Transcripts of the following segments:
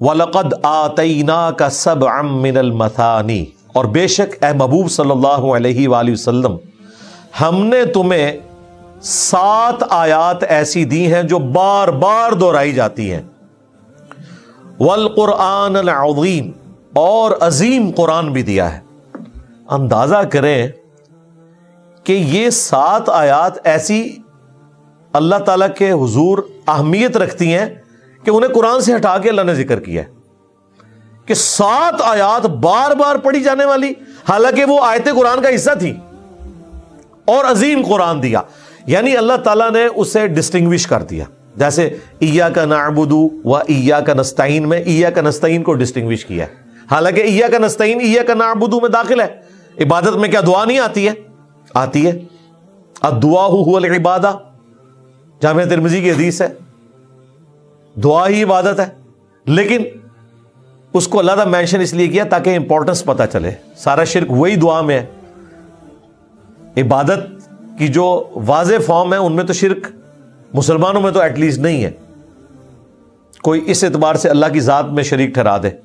वलकद आतना का सब अमिनल मथानी। और बेशक, ए महबूब सल्लल्लाहु अलैहि वसल्लम, हमने तुम्हें सात आयात ऐसी दी हैं जो बार बार दोहराई जाती हैं। वल कुरान अजीम, और अजीम कुरान भी दिया है। अंदाज़ा करें कि ये सात आयात ऐसी अल्लाह ताला के हुजूर अहमियत रखती हैं कि उन्हें कुरान से हटा के अल्लाह ने ज़िक्र किया है कि सात आयात बार बार पढ़ी जाने वाली, हालाँकि वो आयत कुरान का हिस्सा थी और अजीम कुरान दिया। यानी अल्लाह ताला ने उसे डिस्टिंग्विश कर दिया। जैसे ईया का नाबुदू व ईया का नस्ताइन में ईया का नस्ताइन को डिस्टिंग्विश किया हालाँकि ईया का नस्ताइन ईया का नाबुदू में दाखिल है। इबादत में क्या दुआ नहीं आती है? आती है। अब दुआ इबादा जाम तिरमजी की हदीस है। दुआ ही इबादत है। लेकिन उसको अल्लाह मेंशन इसलिए किया ताकि इंपॉर्टेंस पता चले। सारा शिरक वही दुआ में है। इबादत की जो वाज फॉर्म है, उनमें तो शिरक मुसलमानों में तो एटलीस्ट नहीं है। कोई इस एतबार से अल्लाह की ज़ात में शरीक ठहरा दे।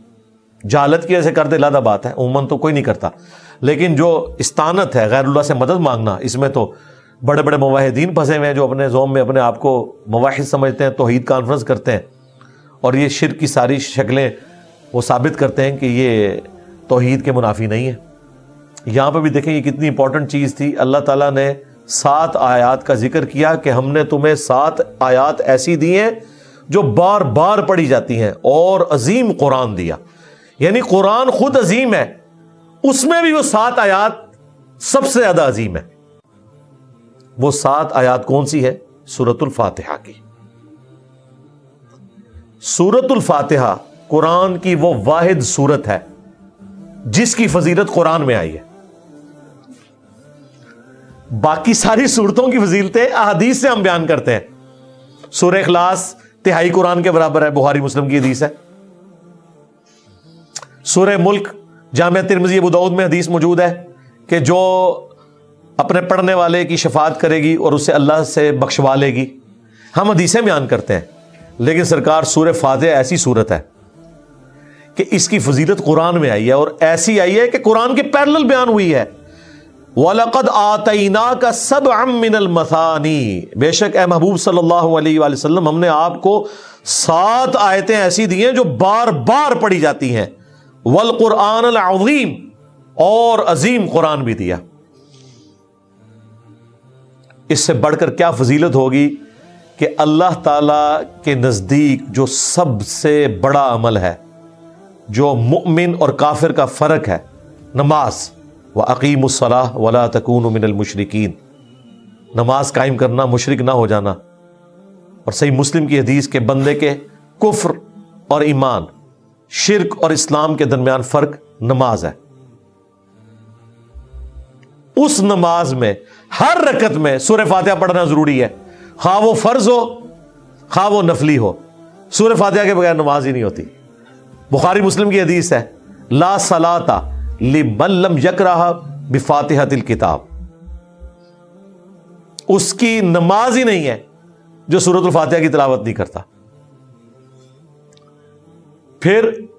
जालत की ऐसे कर दे, लादा बात है। उमन तो कोई नहीं करता। लेकिन जो इस्तानत है गैरुल्ला से मदद मांगना, इसमें तो बड़े बड़े मुवाहिदीन फंसे हुए हैं जो अपने जोम में अपने आप को मवाहिद समझते हैं, तोहीद कॉन्फ्रेंस करते हैं। और ये शिर की सारी शक्लें वो साबित करते हैं कि ये तोहीद के मुनाफी नहीं है। यहाँ पर भी देखें ये कितनी इंपॉर्टेंट चीज़ थी। अल्लाह ताला ने सात आयात का ज़िक्र किया कि हमने तुम्हें सात आयात ऐसी दी हैं जो बार बार पढ़ी जाती हैं और अजीम कुरान दिया। यानी कुरान खुद अजीम है। उसमें भी वो सात आयात सबसे ज़्यादा अजीम है। वो सात आयात कौन सी है? सूरतुल फातिहा की। सूरतुल फातिहा, कुरान की वो वाहिद सूरत है, जिसकी फजीलत कुरान में आई है। बाकी सारी सूरतों की फजीलतें अहदीस से हम बयान करते हैं। सुर अखलास तिहाई कुरान के बराबर है बुहारी मुस्लिम की हदीस है। सुर मुल्क जाम तिरमजी बुदाऊद में हदीस मौजूद है कि जो अपने पढ़ने वाले की शफात करेगी और उसे अल्लाह से बख्शवा लेगी। हम हदीसें बयान करते हैं, लेकिन सरकार सूर फाते ऐसी सूरत है कि इसकी फजीलत कुरान में आई है और ऐसी आई है कि कुरान की पैरल बयान हुई है। वलकद आतना का सब अमिनल मसानी। बेशक ए महबूब वसल्लम हमने आपको सात आयतें ऐसी दी हैं जो बार बार पढ़ी जाती हैं। वल कुरान अजीम और अजीम कुरान भी दिया। इससे बढ़कर क्या फजीलत होगी कि अल्लाह ताला के नज़दीक जो सबसे बड़ा अमल है, जो मुमिन और काफिर का फ़र्क है, नमाज़, व अकीमसलाह वला तकून मिनल मुशरकिन नमाज़ कायम करना मुशरक ना हो जाना। और सही मुस्लिम की हदीस के बंदे के कुफ्र और ईमान, शिरक और इस्लाम के दरमियान फ़र्क नमाज़ है। उस नमाज़ में, हर रकत में सुर फातिहा पढ़ना ज़रूरी है। खा वो फ़र्ज़ हो खा वो नफली हो। सुर फातिहा के बगैर नमाज़ ही नहीं होती। बुखारी मुस्लिम की हदीस है, ला सलाता लिमल्लम यकराहा बिफातिहतिल किताब। उसकी नमाज़ ही नहीं है जो सूरत फातिहा की तलावत नहीं करता। फिर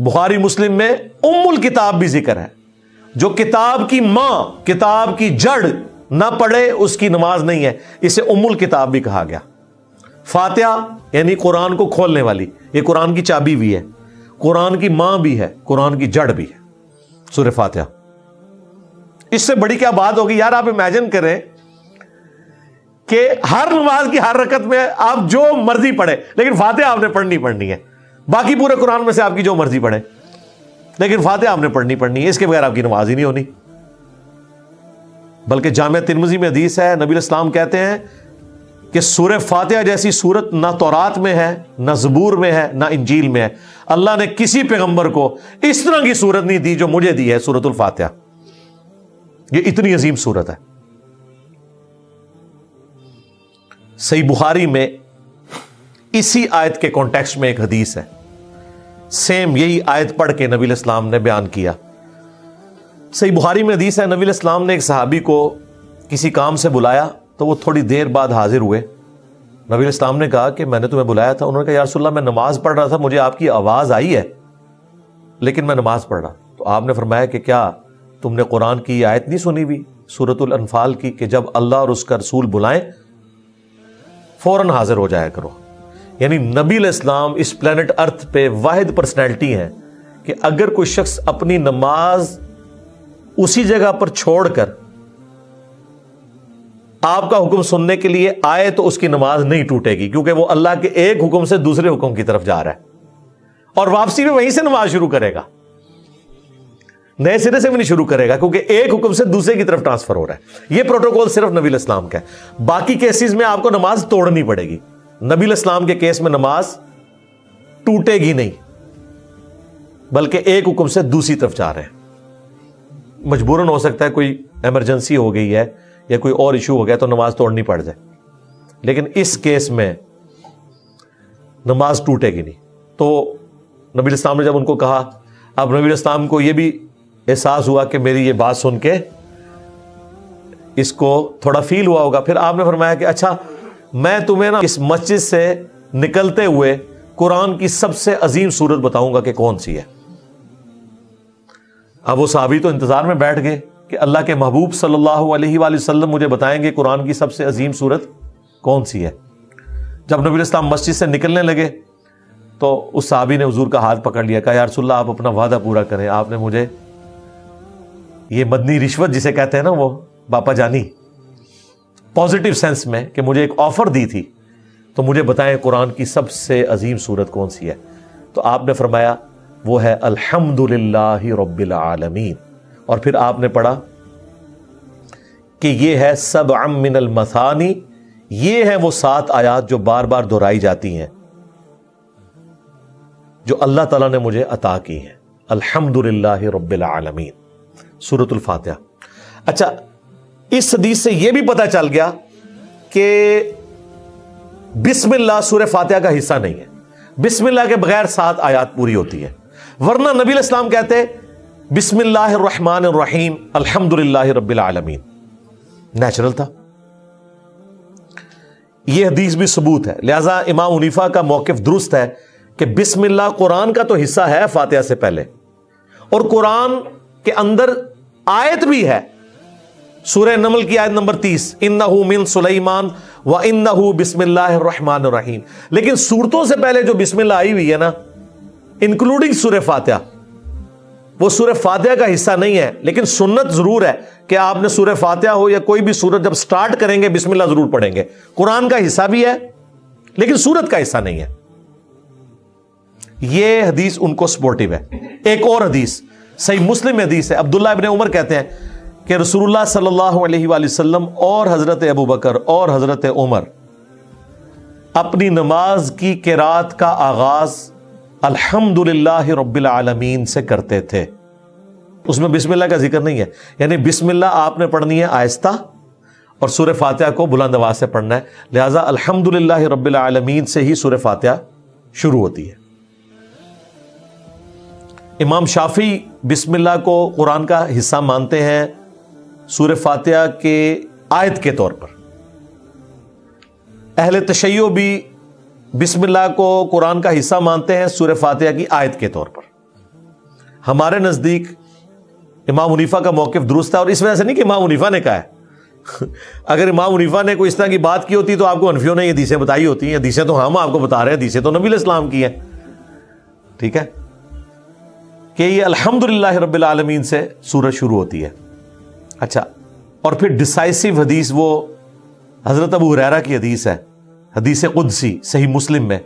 बुखारी मुस्लिम में उम्मुल किताब भी ज़िक्र है। जो किताब की माँ, किताब की जड़ ना पढ़े, उसकी नमाज़ नहीं है। इसे उम्मुल किताब भी कहा गया। फातिहा, यानी कुरान को खोलने वाली, ये कुरान की चाबी भी है। कुरान की माँ भी है, कुरान की जड़ भी है। सुर फातिहा। इससे बड़ी क्या बात होगी? यार, आप इमेजिन करें कि हर नमाज़ की हर रकत में आप जो मर्ज़ी पढ़े, लेकिन फातिहा आपने पढ़नी पढ़नी है। बाकी पूरे कुरान में से आपकी जो मर्ज़ी पढ़े। लेकिन फातिहा आपने पढ़नी पढ़नी है। इसके बगैर आपकी नमाज़ ही नहीं होनी। बल्कि जाम तिरमजी में हदीस है, नबी इस्लाम कहते हैं कि सूर फातिहा जैसी सूरत ना तौरात में है, ना जबूर में है, ना इंजील में है। अल्लाह ने किसी पैगंबर को इस तरह की सूरत नहीं दी जो मुझे दी है, सूरतुल फातिहा। ये इतनी अजीम सूरत है। सही बुखारी में इसी आयत के कॉन्टेक्स्ट में एक हदीस है। सेम यही आयत पढ़ के नबी इस्लाम ने बयान किया। सही बुखारी में हदीस है, नबी इस्लाम ने एक सहाबी को किसी काम से बुलाया तो वो थोड़ी देर बाद हाजिर हुए। नबी इस्लाम ने कहा कि मैंने तुम्हें बुलाया था। उन्होंने कहा यारसोल्ला मैं नमाज़ पढ़ रहा था, मुझे आपकी आवाज़ आई है, लेकिन मैं नमाज़ पढ़ रहा। तो आपने फरमाया कि क्या तुमने कुरान की आयत नहीं सुनी हुई? सूरतुल अनफाल की कि जब अल्लाह और उसका रसूल बुलाएँ, फ़ौरन हाजिर हो जाया करो। यानी नबी इस्लाम इस प्लेनेट अर्थ पे वाहिद पर्सनैलिटी हैं कि अगर कोई शख्स अपनी नमाज़ उसी जगह पर छोड़कर आपका हुक्म सुनने के लिए आए तो उसकी नमाज़ नहीं टूटेगी, क्योंकि वो अल्लाह के एक हुक्म से दूसरे हुक्म की तरफ़ जा रहा है। और वापसी में वहीं से नमाज़ शुरू करेगा। नए सिरे से भी नहीं शुरू करेगा, क्योंकि एक हुक्म से दूसरे की तरफ़ ट्रांसफ़र हो रहा है। यह प्रोटोकॉल सिर्फ़ नबी इस्लाम का है। बाकी केसेस में आपको नमाज़ तोड़नी पड़ेगी। नबी इस्लाम के केस में नमाज़ टूटेगी नहीं, बल्कि एक हुक्म से दूसरी तरफ़ जा रहे हैं। मजबूरन हो सकता है कोई इमरजेंसी हो गई है या कोई और इशू हो गया तो नमाज़ तोड़नी पड़ जाए। लेकिन इस केस में नमाज़ टूटेगी नहीं। तो नबी इस्लाम ने जब उनको कहा, अब नबी इस्लाम को यह भी एहसास हुआ कि मेरी ये बात सुन के इसको थोड़ा फील हुआ होगा। फिर आपने फरमाया कि अच्छा मैं तुम्हें ना इस मस्जिद से निकलते हुए कुरान की सबसे अजीम सूरत बताऊँगा कि कौन सी है। अब वो साहबी तो इंतज़ार में बैठ गए कि अल्लाह के महबूब सल्लल्लाहु अलैहि वसल्लम मुझे बताएँगे कुरान की सबसे अजीम सूरत कौन सी है। जब नबी इस्लाम मस्जिद से निकलने लगे तो उस साहबी ने हजूर का हाथ पकड़ लिया, कहा यारसुल्ला आप अपना वादा पूरा करें। आपने मुझे ये मदनी रिश्वत जिसे कहते हैं ना वो, बापा जानी पॉजिटिव सेंस में कि मुझे एक ऑफ़र दी थी तो मुझे बताएँ कुरान की सबसे अजीम सूरत कौन सी है। तो आपने फरमाया, वो है अल्हम्दुलिल्लाह रब्बिल आलमीन। और फिर आपने पढ़ा कि ये है सब अमिनल मसानी, ये है वो सात आयात जो बार बार दोहराई जाती हैं, जो अल्लाह ताला ने मुझे अता की हैं। अल्हम्दुलिल्लाह रब्बिल आलमीन। सूरतुल फातिहा। अच्छा इस हदीस से यह भी पता चल गया कि बिस्मिल्लाह सूर्य फातिहा का हिस्सा नहीं है। बिस्मिल्लाह के बगैर सात आयात पूरी होती है। वरना नबी इस्लाम कहते बिस्मिल्लाहमान अल्हम्दुलिल्लाह रब्बिल नेचुरल था। यह हदीस भी सबूत है। लिहाजा इमाम उनीफा का मौकफ दुरुस्त है कि बिस्मिल्लाह कुरान का तो हिस्सा है फातिहा से पहले। और कुरान के अंदर आयत भी है। सूर्य नमल की आयत नंबर तीस इन मिन सुलेमान व इन बिस्मिल्लाहमान रहीम लेकिन सूरतों से पहले जो बिस्मिल्लाह आई हुई है ना इंक्लूडिंग सूर्य फातिहा, वो सूर्य फातिहा का हिस्सा नहीं है, लेकिन सुन्नत ज़रूर है कि आपने सूर्य फातिहा हो या कोई भी सूरत जब स्टार्ट करेंगे बिस्मिल्ला ज़रूर पढ़ेंगे। कुरान का हिस्सा भी है, लेकिन सूरत का हिस्सा नहीं है। यह हदीस उनको सपोर्टिव है। एक और हदीस, सही मुस्लिम हदीस है अब्दुल्ला इबन उमर कहते हैं कि रसूलुल्लाह सल्लल्लाहु अलैहि वसल्लम और हज़रत अबू बकर और हज़रत उमर अपनी नमाज़ की किरात का आगाज़ अल्हम्दुलिल्लाह रब्बिल आलमीन से करते थे। उसमें बिस्मिल्लाह का ज़िक्र नहीं है। यानी बिस्मिल्लाह आपने पढ़नी है आहिस्ता और सूर्य फातिहा को बुलंद आवाज़ से पढ़ना है। लिहाजा अल्हम्दुलिल्लाह रब्बिल आलमीन से ही सूर्य फातिहा शुरू होती है। इमाम शाफी बिस्मिल्लाह को कुरान का हिस्सा मानते हैं। सूर्य फातिहा के आयत के तौर पर। अहल तशैयो भी बिस्मिल्लाह को कुरान का हिस्सा मानते हैं सूर्य फातिहा की आयत के तौर पर। हमारे नज़दीक इमाम मुनीफा का मौकफ दुरुस्त है और इस वजह से नहीं कि इमाम मुनीफा ने कहा है। अगर इमाम मुनीफा ने कोई इस तरह की बात की होती तो आपको अनफियों ने ये दीसें बताई होती हैं दीसें तो हम आपको बता रहे हैं दीसें तो नबी इस्लाम की हैं। ठीक है? कि ये अल्हम्दुलिल्लाह रब्बिल आलमीन से सूरज शुरू होती है। अच्छा और फिर डिसाइसिव हदीस वो हज़रत अबू हुरैरा की हदीस है, हदीस कुदसी, सही मुस्लिम में,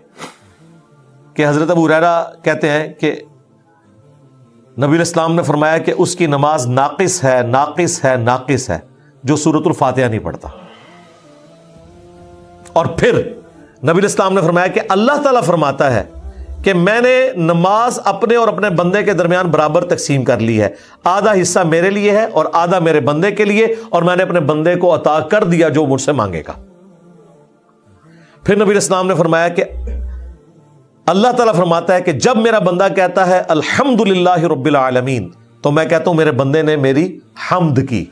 कि हज़रत अबू हुरैरा कहते हैं कि नबी इस्लाम ने फरमाया कि उसकी नमाज़ नाकिस है नाकिस है नाकिस है, जो सूरतुल फातिहा नहीं पढ़ता। और फिर नबी इस्लाम ने फरमाया कि अल्लाह ताला फरमाता है कि मैंने नमाज़ अपने और अपने बंदे के दरमियान बराबर तकसीम कर ली है। आधा हिस्सा मेरे लिए है और आधा मेरे बंदे के लिए और मैंने अपने बंदे को अता कर दिया जो मुझसे मांगेगा। फिर नबी इस्लाम ने फरमाया कि अल्लाह ताला फरमाता है कि जब मेरा बंदा कहता है, अल्हम्दुलिल्लाह रब्बिल आलमीन तो मैं कहता हूँ, मेरे बंदे ने मेरी हमद की।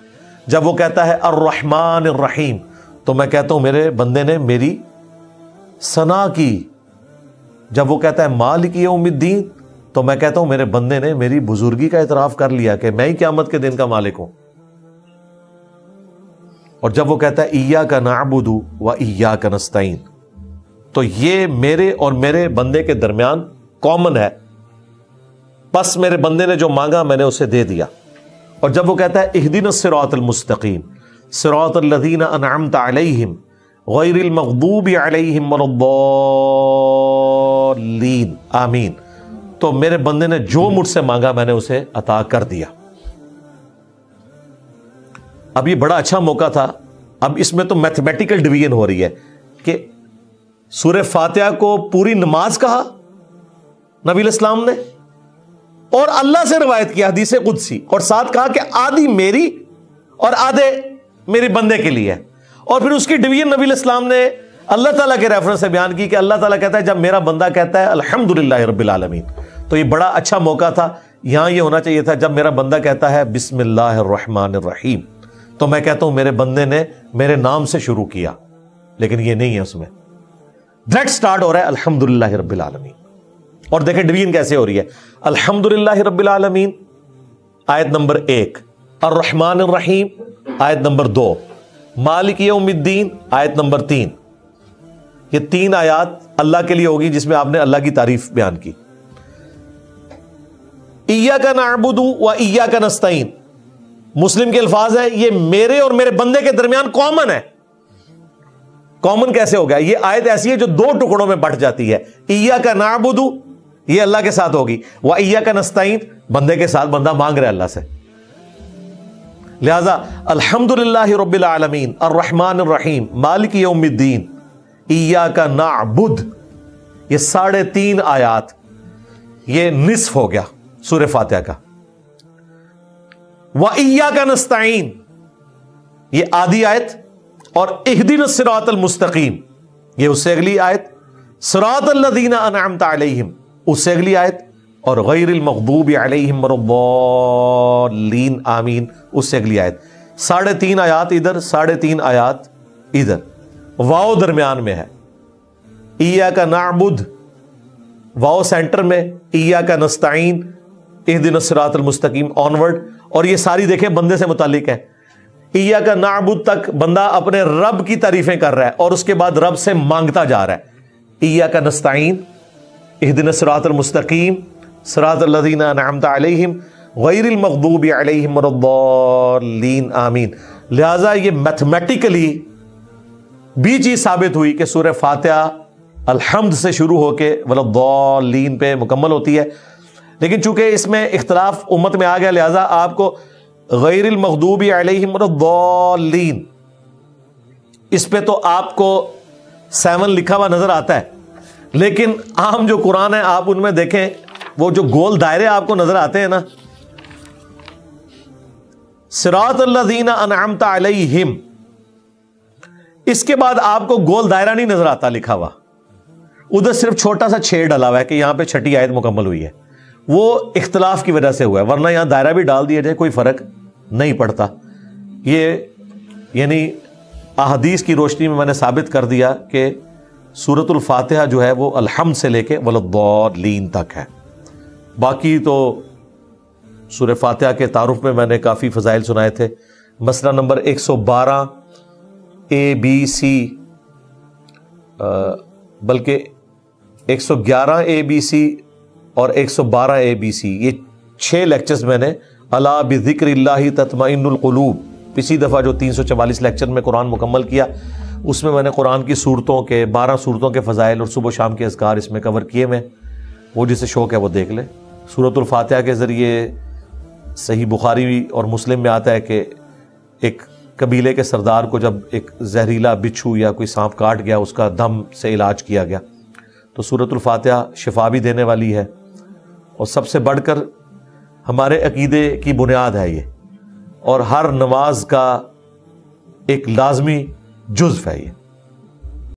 जब वो कहता है अर्रहमान रहीम तो मैं कहता हूँ, मेरे बंदे ने मेरी सना की। जब वो कहता है, मालिक दी तो मैं कहता हूँ, मेरे बंदे ने मेरी बुजुर्गी का इतराफ कर लिया कि मैं ही क्यामत के दिन का मालिक हूँ. और जब वो कहता है ईया का नाबुदू व ईया का नस्ताइन तो ये मेरे और मेरे बंदे के दरमियान कॉमन है। बस मेरे बंदे ने जो मांगा, मैंने उसे दे दिया। और जब वो कहता है, इहदिन सिरातलमुस्तकीम सिरातल्लदीन अनअमत अलैहिम गैरिल मगदूब अलैहिम वलद्दालीन आमीन तो मेरे बंदे ने जो मुझसे मांगा मैंने उसे अता कर दिया अब ये बड़ा अच्छा मौका था अब इसमें तो मैथमेटिकल डिवीज़न हो रही है कि सूर्य फातिहा को पूरी नमाज़ कहा नबी इस्लाम ने और अल्लाह से रवायत किया हदीस कुदसी और साथ कहा कि आधी मेरी और आधे मेरे बंदे के लिए और फिर उसकी डिवीज़न नबी इस्लाम ने अल्लाह ताला के रेफरेंस से बयान की कि अल्लाह ताला कहता है, जब मेरा बंदा कहता है, अल्हम्दुलिल्लाह रब्बिल आलमीन। तो ये बड़ा अच्छा मौका था। यहाँ ये होना चाहिए था, जब मेरा बंदा कहता है बिस्मिल्लाहिर्रहमानिर्रहीम तो मैं कहता हूँ, मेरे बंदे ने मेरे नाम से शुरू किया, लेकिन ये नहीं है उसमें। डायरेक्ट स्टार्ट हो रहा है, अल्हम्दुलिल्लाह रब्बिल आलमीन। और देखें, डिवीज़न कैसे हो रही है। अल्हम्दुलिल्लाह रब्बिल आलमीन। आयत नंबर एक और रहमान रहीम। आयत नंबर दो मालिक उम्मीदीन आयत नंबर तीन। ये तीन आयात अल्लाह के लिए होगी, जिसमें आपने अल्लाह की तारीफ़ बयान की। ईया का नाबुदू व ईया का नस्तीन मुस्लिम के अल्फाज है, ये मेरे और मेरे बंदे के दरमियान कॉमन है। कॉमन कैसे हो गया? ये आयत ऐसी है जो दो टुकड़ों में बट जाती है। ईया का नाबुदू, ये अल्लाह के साथ होगी। वह ईया का नस्तीन बंदे के साथ बंदा मांग रहा अल्लाह से। लिहाजा अल्हम्दुलिल्लाह रब्बिल आलमीन अर्रहमान रहीम, मालिक यौमिद्दीन ईया का नाबुद। ये साढ़े तीन आयात, ये निसफ हो गया सूर्य फातिहा का। वैया का नस्ताइन ये आदि आयत, और इहदिन सिरातल मुस्तकीम, ये उससे अगली आयत। सिरातल्लदीना अनअमत अलैहिम, उससे अगली आयत। और गैर मकबूब अलैहिम लीन आमीन। उससे अगली आयत। साढ़े तीन आयात इधर, साढ़े तीन आयात इधर। वाओ दरमियान में है। ईया का नाबुद। वाओ सेंटर में ईया का नस्ताइन इस दिन मुस्तकीम, ऑनवर्ड। और ये सारी देखें, बंदे से मुतालिक है। ईया का नाबुद तक बंदा अपने रब की तारीफें कर रहा है और उसके बाद रब से माँगता जा रहा है। ईया का नस्ताइन इस दिन मुस्तकीम आमीन लिहाजा ये मैथमेटिकली भी चीज़ साबित हुई कि सूर्य फातिहा अलहमद से शुरू होके वलद्दीन पे मुकम्मल होती है लेकिन चूँकि इसमें इख्तलाफ उम्मत में आ गया लिहाजा आपको गैर मखदूबी अलहमदीन इस पे तो आपको सेवन लिखा हुआ नज़र आता है लेकिन आम जो कुरान है आप उनमें देखें वो जो गोल दायरे आपको नज़र आते हैं ना सिरात अल्लाजीना अनअमता अलैहिम, इसके बाद आपको गोल दायरा नहीं नज़र आता लिखा हुआ। उधर सिर्फ़ छोटा सा छेड़ डला हुआ है कि यहाँ पे छठी आयत मुकम्मल हुई है। वो इख्तलाफ की वजह से हुआ है, वरना यहाँ दायरा भी डाल दिया जाए, कोई फ़र्क नहीं पड़ता। ये, यानी अहदीस की रोशनी में मैंने साबित कर दिया कि सूरतुल फातिहा जो है वो अलहम से लेके वलद्दौलीन तक है। बाकी तो सूर फातिहा के तारुफ में मैंने काफ़ी फ़जाइल सुनाए थे। मसला नंबर 112 ए बी सी बल्कि 111 ए बी सी और 112 ए बी सी ये छः लेक्चर्स मैंने, अला बिक्र ततमाइनकलूब पिछली दफ़ा जो 344 लेक्चर में कुरान मुकम्मल किया, उसमें मैंने कुरान की सूरतों के 12 सूरतों के फ़जाइल और सुबह शाम के असकार इसमें कवर किए मैं वो जिसे शौक़ है वो देख ले। सूरतुल्फातिहा के ज़रिए सही बुखारी और मुस्लिम में आता है कि एक कबीले के सरदार को जब एक जहरीला बिच्छू या कोई सांप काट गया, उसका दम से इलाज किया गया। तो सूरतुल्फातिहा शिफा भी देने वाली है। और सबसे बढ़कर हमारे अकीदे की बुनियाद है ये। और हर नमाज़ का एक लाजमी जुज्व है ये।